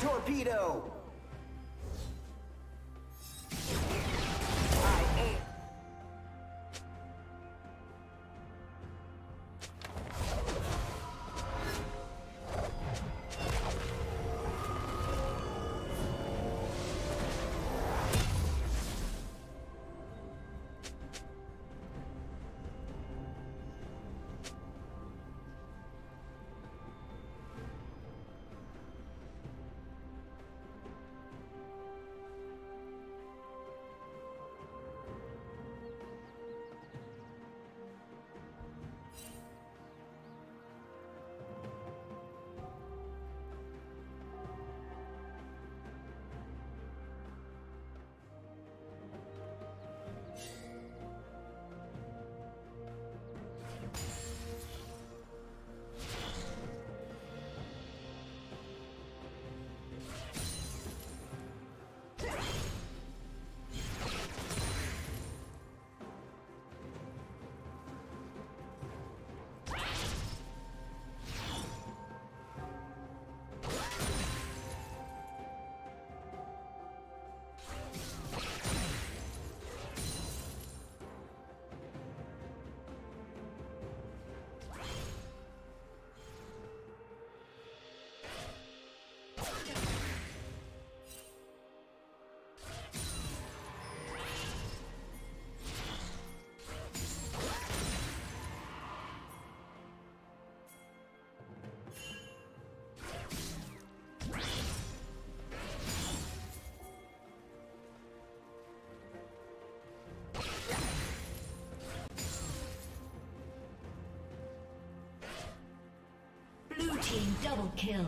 torpedo! Team double kill.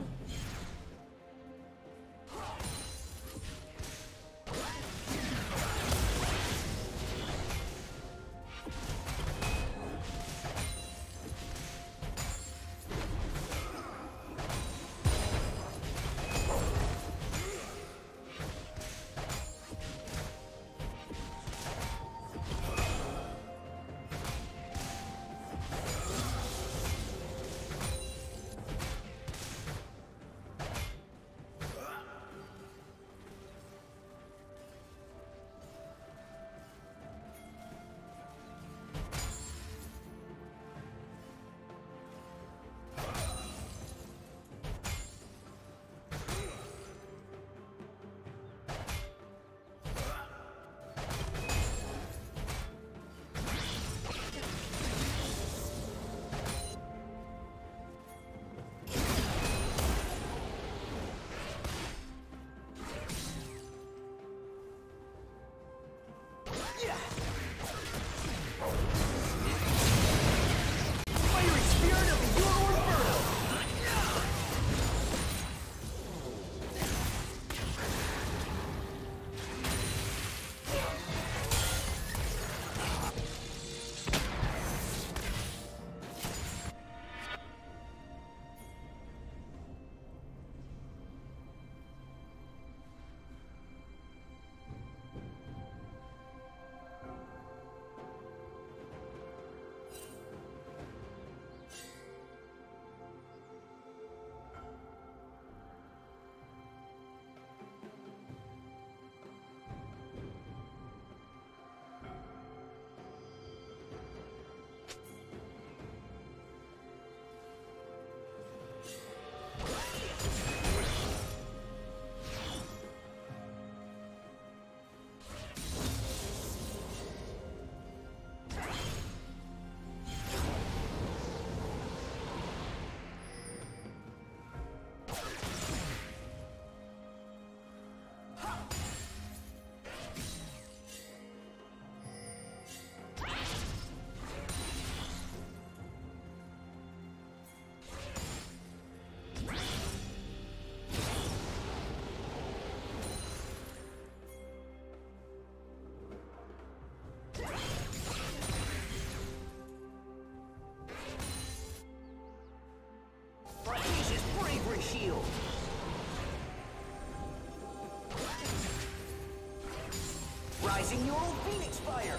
Rising your old Phoenix Fire!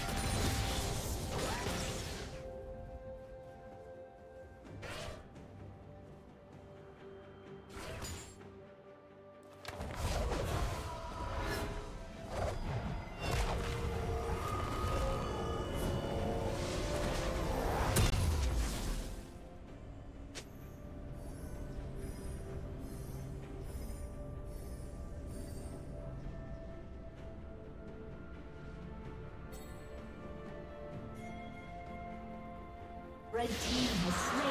Red team has slain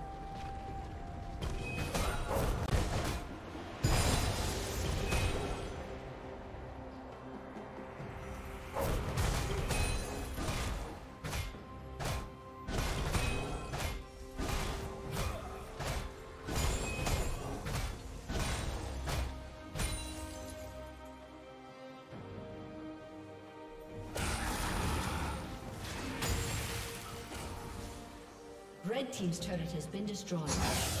Has been destroyed.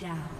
Down.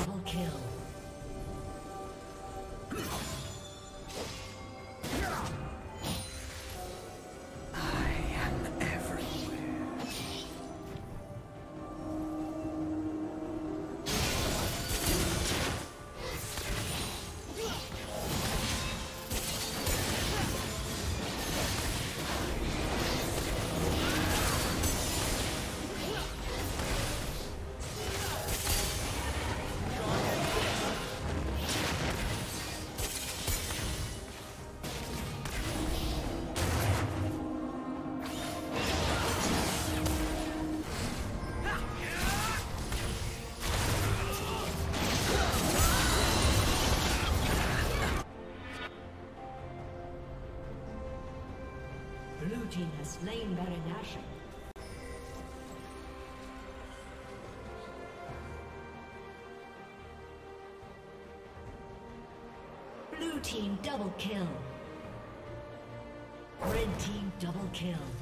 Double kill. Slain Baron. Blue team double kill. Red team double kill.